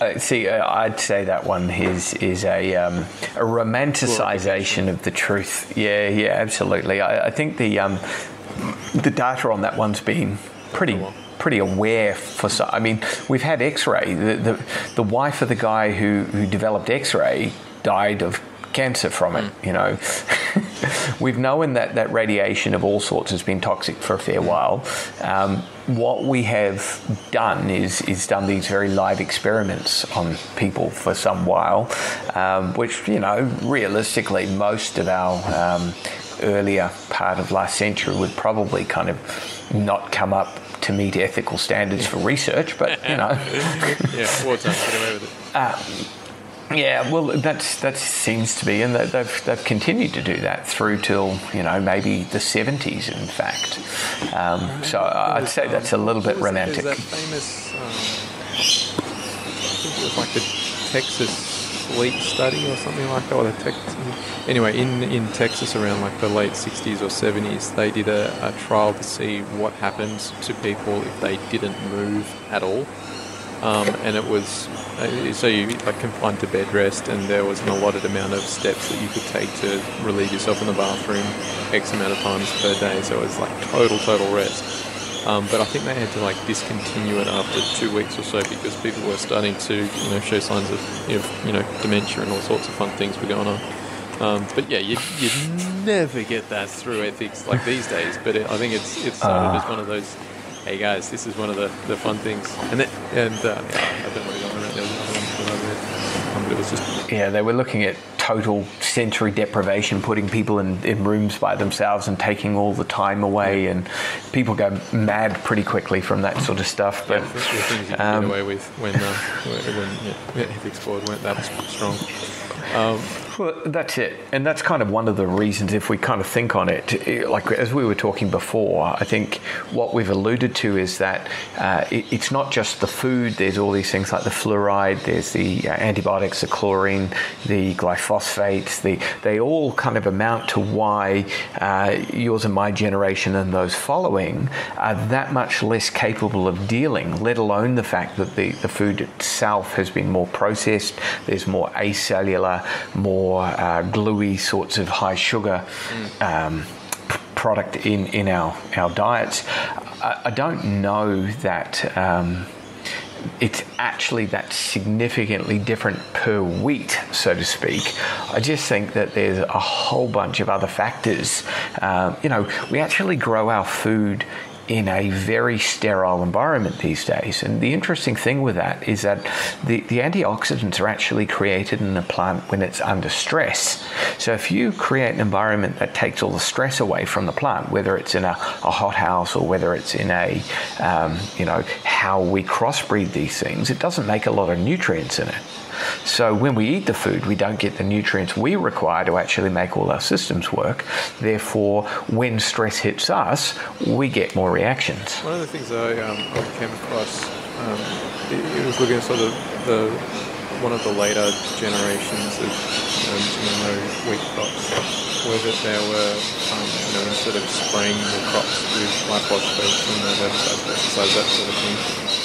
Uh, see, uh, I'd say that one is is a um, a romanticization of the truth. Yeah, yeah, absolutely. I, I think the um, the data on that one's been pretty pretty aware for some. I mean, we've had X-ray. The the, the wife of the guy who who developed X-ray died of cancer from it. You know, we've known that that radiation of all sorts has been toxic for a fair while. Um, what we have done is is done these very live experiments on people for some while, um, which you know realistically most of our um, earlier part of last century would probably kind of not come up to meet ethical standards for research, but you know. yeah, wartime, get away with it. Yeah, well, that's that seems to be, and they- they've they've continued to do that through till you know maybe the seventies, in fact. Um, so I'd say that's a little bit What was that- romantic. That famous, um, I think it was like the Texas sleep study or something like that. Or the Texas, anyway, in in Texas around like the late 60s or 70s, they did a, a trial to see what happens to people if they didn't move at all. Um, and it was uh, so you like confined to bed rest, and there was an allotted amount of steps that you could take to relieve yourself in the bathroom, x amount of times per day. So it was like total, total rest. Um, but I think they had to like discontinue it after two weeks or so because people were starting to you know show signs of you know, you know dementia and all sorts of fun things were going on. Um, but yeah, you you never get that through ethics like these days. But it, I think it's it started as one of those. Hey guys, this is one of the, the fun things, and then, and uh, yeah, I don't know what around. There one that I read, um, but it was just Yeah, they were looking at total sensory deprivation, putting people in, in rooms by themselves and taking all the time away, and people go mad pretty quickly from that sort of stuff. But the, the things you um, get away with when uh, when yeah, ethics board weren't that strong. Um, Well, that's it, and that's kind of one of the reasons. If we kind of think on it, like as we were talking before, I think what we've alluded to is that uh, it, it's not just the food. There's all these things like the fluoride. There's the uh, antibiotics, the chlorine, the glyphosates. The they all kind of amount to why uh, yours and my generation and those following are that much less capable of dealing. Let alone the fact that the, the food itself has been more processed. There's more acellular, more uh, gluey sorts of high sugar. Um, product in, in our, our diets. I, I don't know that um, it's actually that significantly different per wheat, so to speak. I just think that there's a whole bunch of other factors. Um, you know, we actually grow our food in a very sterile environment these days. And the interesting thing with that is that the, the antioxidants are actually created in the plant when it's under stress. So if you create an environment that takes all the stress away from the plant, whether it's in a, a hothouse or whether it's in a, um, you know, how we crossbreed these things, it doesn't make a lot of nutrients in it. So when we eat the food, we don't get the nutrients we require to actually make all our systems work. Therefore, when stress hits us, we get more reactions. One of the things I, um, I came across um, it, it was looking at sort of the one of the later generations of um, GMO wheat crops, where that there were, um, you know, instead of spraying the crops with glyphosates and that sort of thing,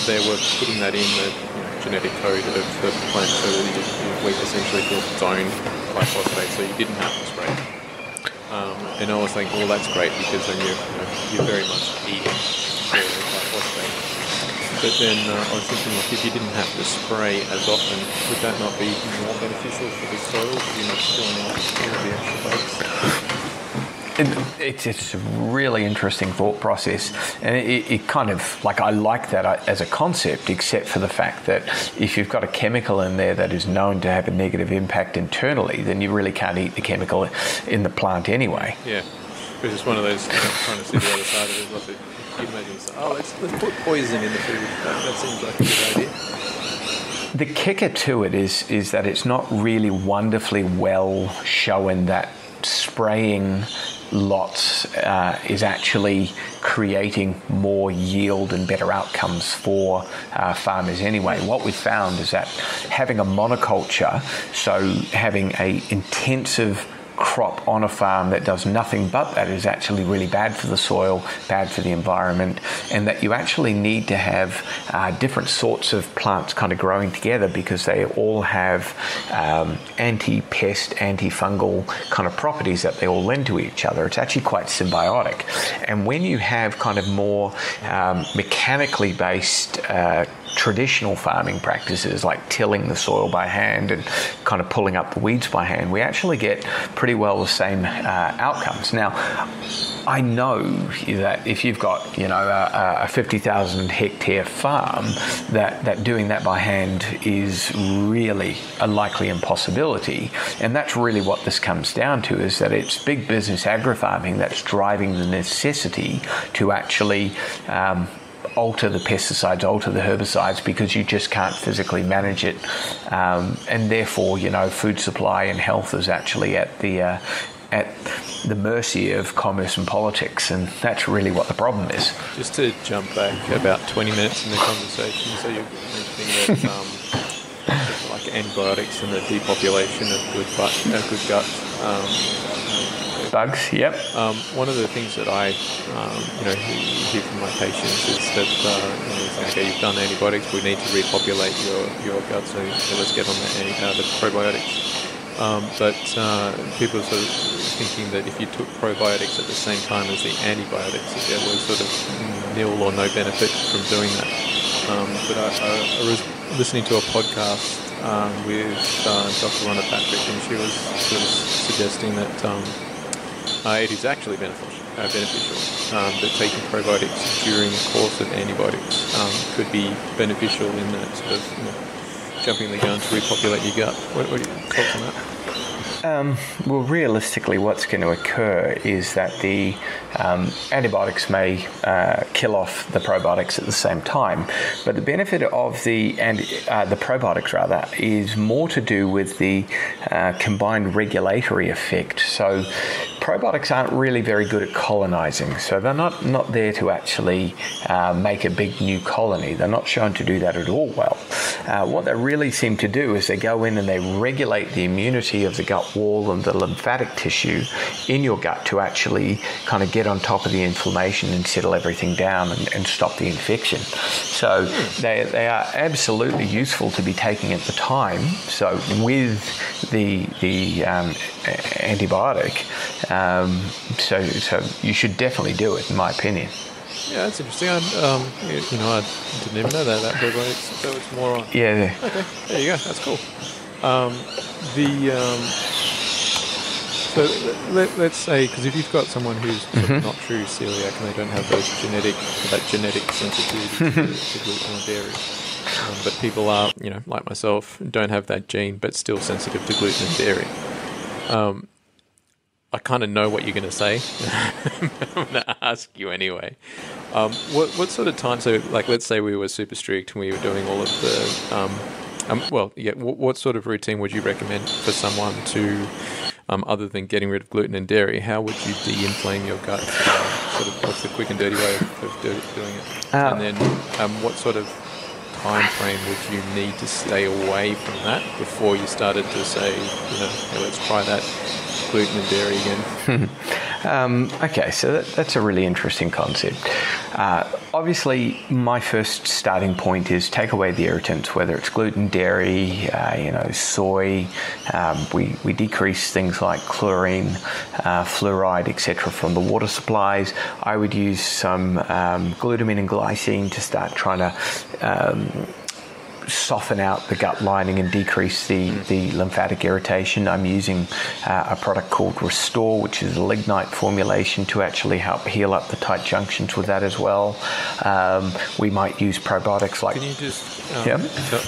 they were putting that in the know, genetic code of the plant so that wheat essentially built its own glyphosate, so you didn't have to spray. Um, and I was thinking, well, that's great because then you're, you know, you're very much eating the glyphosate. But then uh, I was thinking, like, if you didn't have to spray as often, would that not be more beneficial for the soil? You're not killing off the extra bugs? It, it's, it's a really interesting thought process, and it, it, kind of like I like that uh, as a concept, except for the fact that if you've got a chemical in there that is known to have a negative impact internally, then you really can't eat the chemical in the plant anyway. Yeah, because it's one of those trying to see the other side of it. You imagine, oh, let's, let's put poison in the food. That, that seems like a good idea. The kicker to it is is that it's not really wonderfully well shown that spraying lots uh, is actually creating more yield and better outcomes for uh, farmers anyway. What we found is that having a monoculture, so having a intensive crop on a farm that does nothing but that is actually really bad for the soil, bad for the environment, and that you actually need to have uh, different sorts of plants kind of growing together because they all have um, anti pest, antifungal kind of properties that they all lend to each other. It's actually quite symbiotic. And when you have kind of more um, mechanically based uh, traditional farming practices like tilling the soil by hand and kind of pulling up the weeds by hand, we actually get pretty well the same uh, outcomes. Now, I know that if you've got you know a, a 50,000 hectare farm, that, that doing that by hand is really a likely impossibility, and that's really what this comes down to: is that it's big business agri farming that's driving the necessity to actually um, alter the pesticides, alter the herbicides because you just can't physically manage it, um, and therefore, you know, food supply and health is actually at the uh, at the mercy of commerce and politics, and that's really what the problem is. Just to jump back about 20 minutes in the conversation, so you're mentioning that um, like antibiotics and the depopulation of good, but, uh, good gut um, bugs. Yep. Um, one of the things that I, um, you know, hear from my patients is that uh, you know, like, okay, you've done antibiotics, we need to repopulate your, your gut, so, so let's get on the, uh, the probiotics. Um, but uh, people are sort of thinking that if you took probiotics at the same time as the antibiotics, that there was sort of nil or no benefit from doing that. Um, but I, I, I, was listening to a podcast um, with uh, Dr. Rhonda Patrick, and she was sort of suggesting that um, uh, it is actually beneficial. Uh, beneficial. Um, that taking probiotics during the course of antibiotics um, could be beneficial in that sort of you know, jumping the gun to repopulate your gut. What, what are your thoughts on that? Um, well, realistically, what's going to occur is that the um, antibiotics may uh, kill off the probiotics at the same time, but the benefit of the uh, the probiotics rather is more to do with the uh, combined regulatory effect. So, probiotics aren't really very good at colonizing, so they're not not there to actually uh, make a big new colony. They're not shown to do that at all well. Uh, what they really seem to do is they go in and they regulate the immunity of the gut wall and the lymphatic tissue in your gut to actually kind of get on top of the inflammation and settle everything down and, and stop the infection. So they, they are absolutely useful to be taking at the time. So with the the um, antibiotic, um, so so you should definitely do it, in my opinion. Yeah, that's interesting. I, um, you, know, I didn't even know that that. So it's more on. Yeah. Okay. There you go. That's cool. Um, the um, so let, us say because if you've got someone who's mm-hmm. not true celiac and they don't have those genetic that genetic sensitivity to, to gluten or dairy, um, but people are you know like myself don't have that gene but still sensitive to gluten and dairy. Um, I kind of know what you're going to say. I'm going to ask you anyway. Um, what what sort of time? So, like, let's say we were super strict and we were doing all of the. Um, um, well, yeah. What, what, sort of routine would you recommend for someone to, um, other than getting rid of gluten and dairy? How would you de-inflame your gut? Uh, sort of, what's the quick and dirty way of, of doing it? Uh, and then, um, what sort of time frame would you need to stay away from that before you started to say, you know, hey, let's try that gluten and dairy again? Um, okay, so that, that's a really interesting concept. Uh, obviously, my first starting point is take away the irritants, whether it's gluten, dairy, uh, you know, soy. Um, we, we decrease things like chlorine, uh, fluoride, etc. from the water supplies. I would use some um, glutamine and glycine to start trying to um, soften out the gut lining and decrease the, the lymphatic irritation. I'm using uh, a product called Restore, which is a lignite formulation to actually help heal up the tight junctions with that as well. Um, we might use probiotics like. Can you just um, Yep.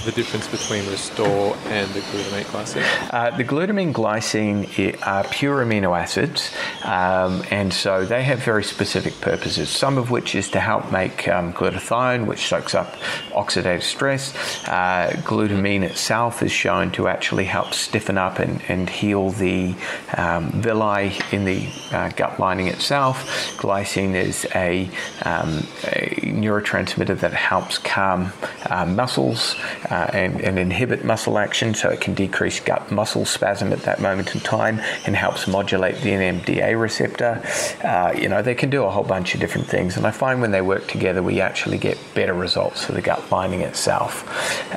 the difference between Restore and the glutamate glycine? Uh, the glutamine glycine are pure amino acids, um, and so they have very specific purposes. Some of which is to help make um, glutathione, which soaks up oxidative stress. Uh, glutamine itself is shown to actually help stiffen up and, and heal the um, villi in the uh, gut lining itself. Glycine is a, um, a neurotransmitter that helps calm uh, muscles uh, and, and inhibit muscle action, so it can decrease gut muscle spasm at that moment in time and helps modulate the NMDA receptor. Uh, you know, they can do a whole bunch of different things, and I find when they work together, we actually get better results for the gut lining itself.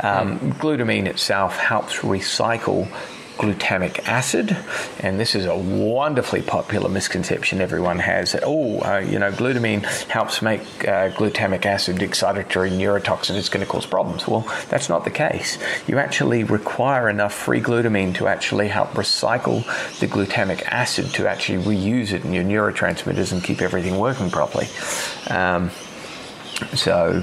Um, Glutamine itself helps recycle glutamic acid, and this is a wonderfully popular misconception everyone has that, oh, uh, you know, glutamine helps make uh, glutamic acid excitatory neurotoxin, it's going to cause problems. Well, that's not the case. You actually require enough free glutamine to actually help recycle the glutamic acid to actually reuse it in your neurotransmitters and keep everything working properly. Um, so,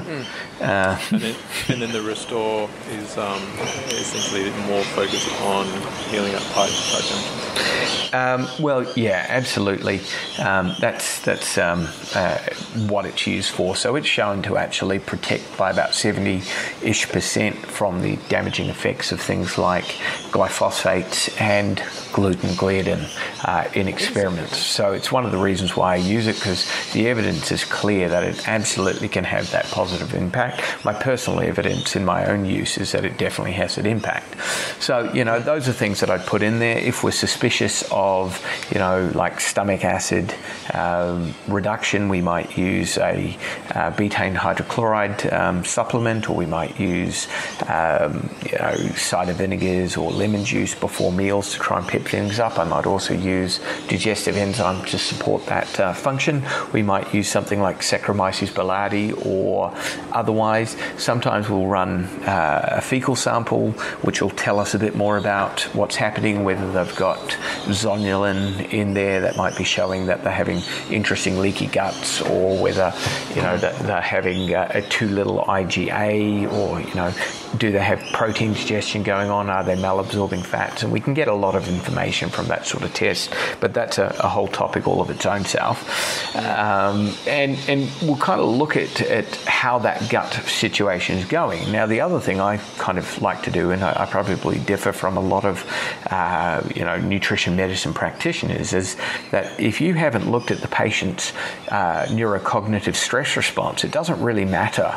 uh, And then, and then the Restore is um, essentially more focused on healing up tight junctions. Um, well, yeah, absolutely. Um, that's that's um, uh, what it's used for. So it's shown to actually protect by about seventy-ish percent from the damaging effects of things like glyphosates and gluten gliadin uh, in experiments. So it's one of the reasons why I use it because the evidence is clear that it absolutely can have that positive impact. My personal evidence in my own use is that it definitely has an impact. So you know those are things that I'd put in there if we're suspicious of you know like stomach acid um, reduction. We might use a uh, betaine hydrochloride um, supplement, or we might use um, you know cider vinegars or lemon juice before meals to try and pep things up. I might also use digestive enzyme to support that uh, function. We might use something like Saccharomyces boulardii or otherwise. Sometimes we'll run uh, a fecal sample, which will tell us a bit more about what's happening, whether they've got zonulin in there that might be showing that they're having interesting leaky guts, or whether you know that they're having uh, a too little IgA, or you know, do they have protein digestion going on? Are they malabsorbing fats? And we can get a lot of information from that sort of test, but that's a, a whole topic all of its own self. Um, and and we'll kind of look at, at how that gut situation is going. Now, the other thing I kind of like to do, and I, I probably differ from a lot of uh, you know nutrition medicine practitioners, is that if you haven't looked at the patient's uh, neurocognitive stress response, it doesn't really matter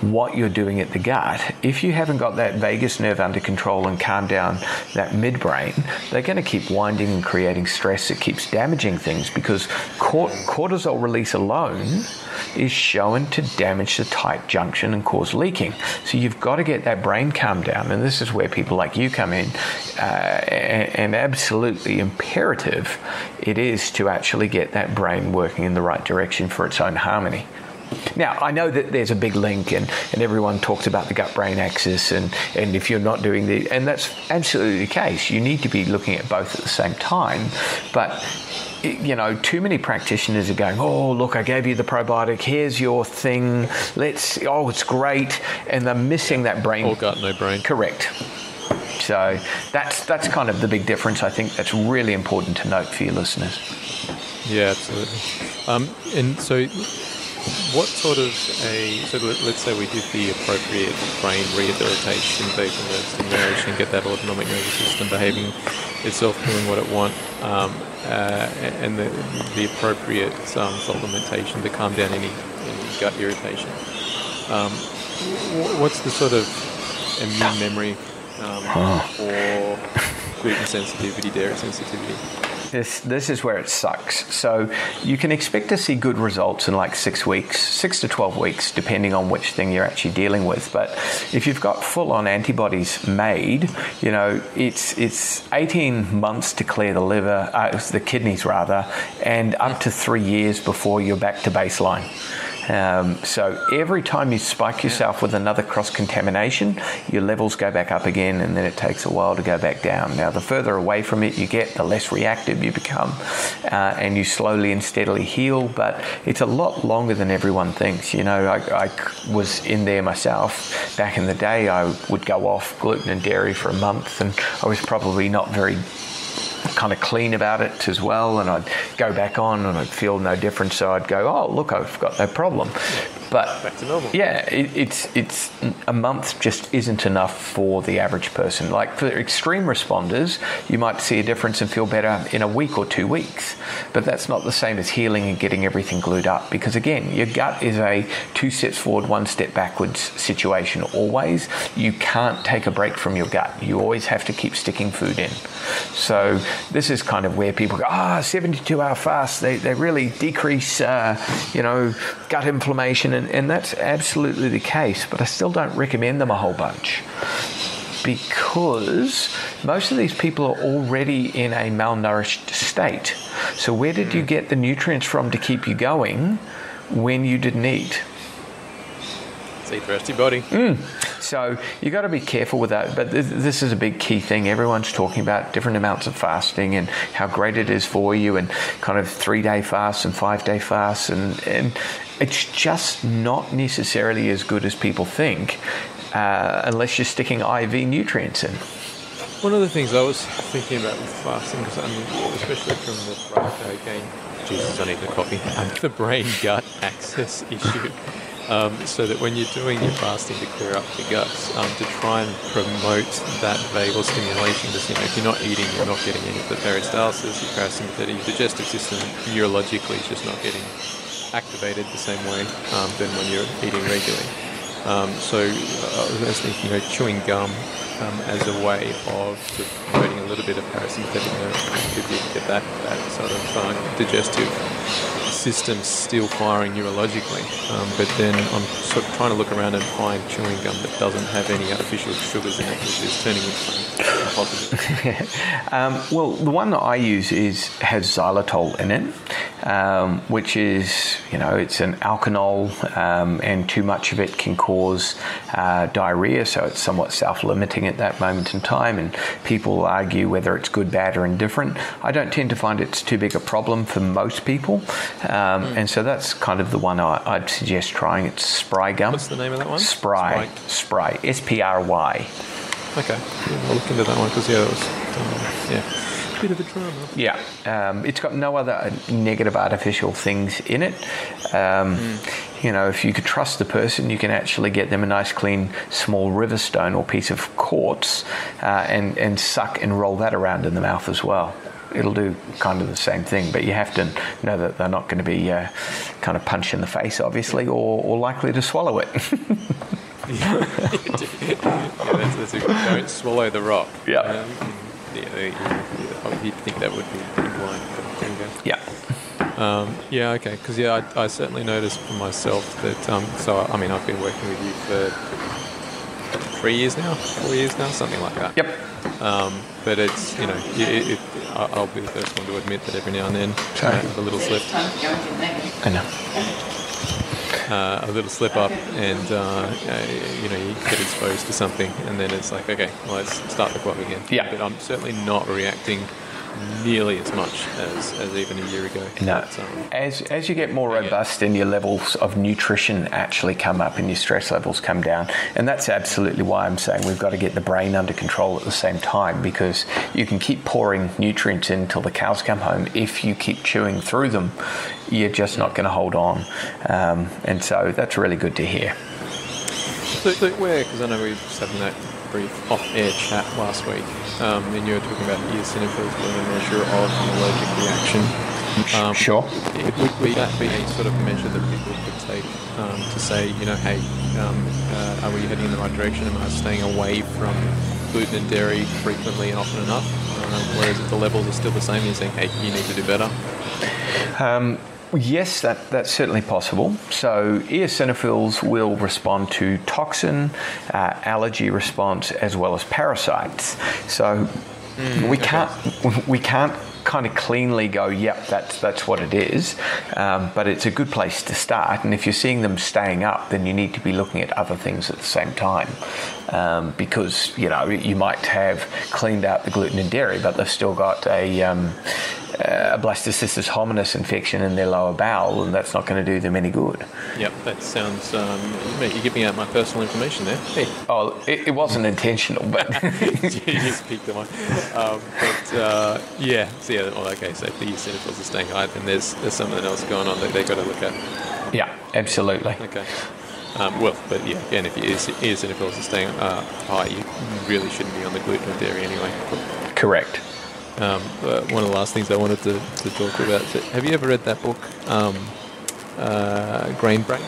what you're doing at the gut. If you haven't got that vagus nerve under control and calm down that midbrain, they're going to keep winding and creating stress that keeps damaging things because cor- cortisol release alone is shown to damage the tight junction and cause leaking. So you've got to get that brain calmed down, and this is where people like you come in. Uh, and, and absolutely imperative it is to actually get that brain working in the right direction for its own harmony. Now, I know that there's a big link, and, and everyone talks about the gut brain axis, and, and if you're not doing the, and that's absolutely the case. You need to be looking at both at the same time, but you know, too many practitioners are going, oh, look, I gave you the probiotic, here's your thing, let's, oh, it's great, and they're missing that brain. All gut, no brain. Correct. So that's that's kind of the big difference. I think that's really important to note for your listeners. Yeah, absolutely. Um, and so, what sort of a so let, let's say we did the appropriate brain rehabilitation, vagus nerve stimulation, get that autonomic nervous system behaving itself, doing what it wants, um, uh, and the the appropriate um, supplementation to calm down any, any gut irritation. Um, what's the sort of immune memory um, for gluten sensitivity, dairy sensitivity? This this is where it sucks. So you can expect to see good results in like six weeks, six to twelve weeks, depending on which thing you're actually dealing with. But if you've got full on antibodies made, you know it's it's eighteen months to clear the liver, uh, the kidneys rather, and up to three years before you're back to baseline. Um, so every time you spike yourself with another cross contamination, your levels go back up again, and then it takes a while to go back down. Now, the further away from it you get, the less reactive you become, uh, and you slowly and steadily heal. But it's a lot longer than everyone thinks. You know, I, I was in there myself back in the day. I would go off gluten and dairy for a month, and I was probably not very kind of clean about it as well, and I'd go back on and I'd feel no difference. So I'd go, oh look, I've got no problem. But Back to normal. yeah, it, it's it's a month just isn't enough for the average person. Like for extreme responders, you might see a difference and feel better in a week or two weeks, but that's not the same as healing and getting everything glued up. Because again, your gut is a two steps forward, one step backwards situation. Always, you can't take a break from your gut. You always have to keep sticking food in. So this is kind of where people go, ah, 72 hour fast. They, they really decrease, uh, you know, gut inflammation, and, and that's absolutely the case. But I still don't recommend them a whole bunch because most of these people are already in a malnourished state. So where did you get the nutrients from to keep you going when you didn't eat? It's eat the rest of your body. Mm. So you got to be careful with that. But th- this is a big key thing. Everyone's talking about different amounts of fasting and how great it is for you, and kind of three day fasts and five day fasts, and and it's just not necessarily as good as people think, uh, unless you're sticking IV nutrients in. One of the things I was thinking about with fasting, especially from the brain, again, Jesus, I need the coffee, the brain gut axis issue. Um, so that when you're doing your fasting to clear up your guts, um, to try and promote that vagal stimulation, because you know, if you're not eating, you're not getting any of the peristalsis, your parasympathetic, your digestive system neurologically is just not getting activated the same way um, than when you're eating regularly. Um, so uh, I was thinking, you know, chewing gum um, as a way of of promoting a little bit of parasympathetic nerve activity to get that, that sort of uh, digestive system still firing neurologically. Um, but then I'm sort of trying to look around and find chewing gum that doesn't have any artificial sugars in it, which is turning into impossible. Um, well, the one that I use is has xylitol in it, um, which is you know it's an alkanol, um, and too much of it can cause uh, diarrhea. So it's somewhat self-limiting at that moment in time, and people argue whether it's good, bad, or indifferent. I don't tend to find it's too big a problem for most people, um, and so that's kind of the one I, I'd suggest trying. It's spry gum. What's the name of that one? Spry. Spry. S P R Y. Okay, yeah, I'll look into that one because yeah, it was um, yeah, bit of a drama. Yeah, um, it's got no other negative artificial things in it. Um, You know, if you could trust the person, you can actually get them a nice, clean, small river stone or piece of quartz uh, and, and suck and roll that around in the mouth as well. It'll do kind of the same thing, but you have to know that they're not going to be uh, kind of punch in the face, obviously, or, or likely to swallow it. yeah, that's, don't swallow the rock. Yeah. Um, yeah, you'd think that would be blind. But there you go. yeah. Um, yeah, okay. Because yeah, I, I certainly noticed for myself that. Um, so I mean, I've been working with you for three years now, four years now, something like that. Yep. Um, but it's you know, it, it, I- I'll be the first one to admit that every now and then Sorry. I have a little slip, I know. uh, a little slip up, and uh, uh, you know, you get exposed to something, and then it's like, okay, well, let's start the clock again. Yeah. But I'm certainly not reacting nearly as much as, as even a year ago. No. Um, As, as you get more robust and your levels of nutrition actually come up and your stress levels come down. And that's absolutely why I'm saying we've got to get the brain under control at the same time because you can keep pouring nutrients in until the cows come home. If you keep chewing through them, you're just not going to hold on. Um, and so that's really good to hear. So where, because I know we were having that brief off-air chat last week, um, and you were talking about eosinophils being a measure of an allergic reaction. Um, sure. It, would, would that be a sort of measure that people could take um, to say, you know, hey, um, uh, are we heading in the right direction? Am I staying away from gluten and dairy frequently and often enough? Um, whereas if the levels are still the same, you're saying, hey, you need to do better. Yes, that, that's certainly possible. So, eosinophils will respond to toxin, uh, allergy response, as well as parasites. So, mm, we can't we can't kind of cleanly go, yep, that's that's what it is. Um, but it's a good place to start. And if you're seeing them staying up, then you need to be looking at other things at the same time, um, because you know you might have cleaned out the gluten and dairy, but they've still got a um, a blastocystis hominis infection in their lower bowel, and that's not going to do them any good. Yep, that sounds. Um, you're giving out my personal information there. Hey. Oh, it, it wasn't intentional, but you just peeked them on. Um, but uh, yeah, so yeah. Well, okay, so if the eosinophils are staying high, then there's there's something else going on that they've got to look at. Yeah, absolutely. Okay. Um, well, but yeah, again, if your eosinophils are staying uh, high, you really shouldn't be on the gluten dairy anyway. Correct. Um, uh, one of the last things I wanted to, to talk about. Have you ever read that book, um, uh, Grain Brain?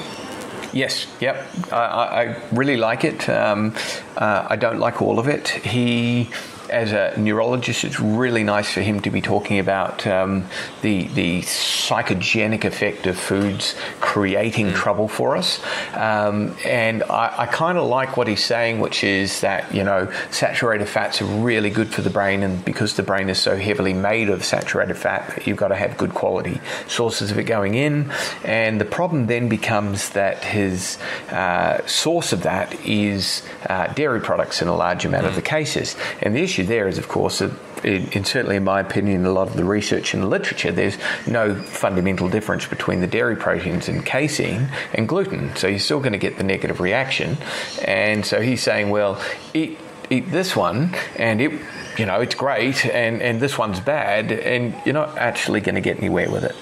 Yes, yep. I, I really like it. Um, uh, I don't like all of it. He as a neurologist, it's really nice for him to be talking about um, the the psychogenic effect of foods creating mm. trouble for us. Um, and I, I kind of like what he's saying, which is that you know saturated fats are really good for the brain, and because the brain is so heavily made of saturated fat, you've got to have good quality sources of it going in. And the problem then becomes that his uh, source of that is uh, dairy products in a large amount mm. of the cases, and the issue issue there is, of course, that in, certainly in my opinion, a lot of the research and the literature, there's no fundamental difference between the dairy proteins in casein and gluten. So you're still going to get the negative reaction. And so he's saying, well, eat, eat this one and it, you know, it's great and, and this one's bad and you're not actually going to get anywhere with it.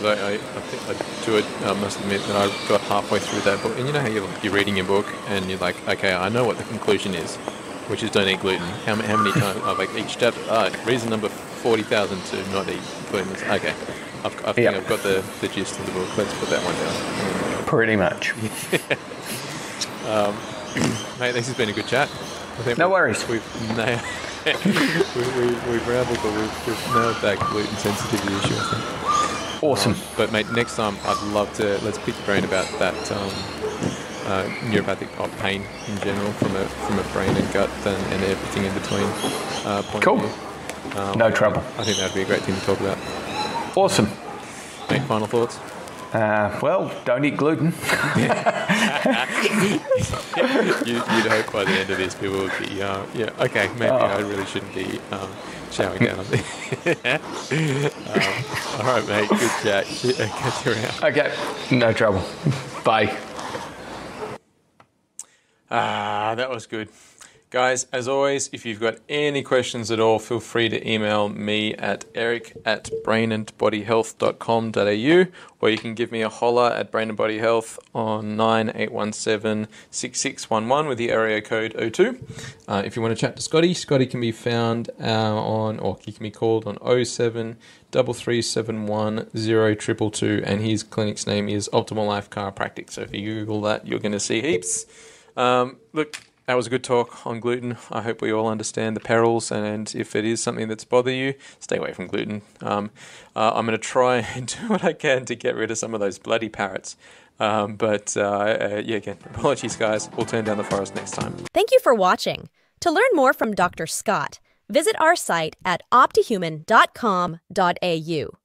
I, I, I, think I do it. I must admit that I got halfway through that book, and you know how you're, you're reading your book, and you're like, okay, I know what the conclusion is, which is don't eat gluten. How, how many times? Oh, like each chapter. Uh, reason number forty thousand to not eat gluten. Okay, I've, I think yep. I've got the, the gist of the book. Let's put that one down. Pretty much. um, mate, this has been a good chat. no worries. We've nailed. we, we, we've rambled, but we've, we've nailed that gluten sensitivity issue. Awesome. Um, but mate, next time I'd love to let's pick the brain about that. Um, uh, neuropathic pain in general from a from a brain and gut and, and everything in between. Uh, point cool. Um, no trouble. I think that'd be a great thing to talk about. Awesome. Any final thoughts? Uh, well, don't eat gluten. you, would hope by the end of this people would be, uh, yeah, okay, maybe oh. I really shouldn't be um, showering down on this. um, all right, mate, good chat. Catch you around. Okay, no trouble. Bye. Ah, that was good. Guys, as always, if you've got any questions at all, feel free to email me at eric at brainandbodyhealth.com.au or you can give me a holler at Brain and Body Health on 9817-6611 with the area code 02. Uh, if you want to chat to Scotty, Scotty can be found uh, on, or he can be called on 07 3371 and his clinic's name is Optimal Life Chiropractic. So if you Google that, you're going to see heaps. Um, look, that was a good talk on gluten. I hope we all understand the perils, and if it is something that's bothering you, stay away from gluten. Um, uh, I'm going to try and do what I can to get rid of some of those bloody parrots. Um, but uh, uh, yeah, again, apologies, guys. We'll turn down the forest next time. Thank you for watching. To learn more from Dr. Scott, visit our site at optihuman.com.au.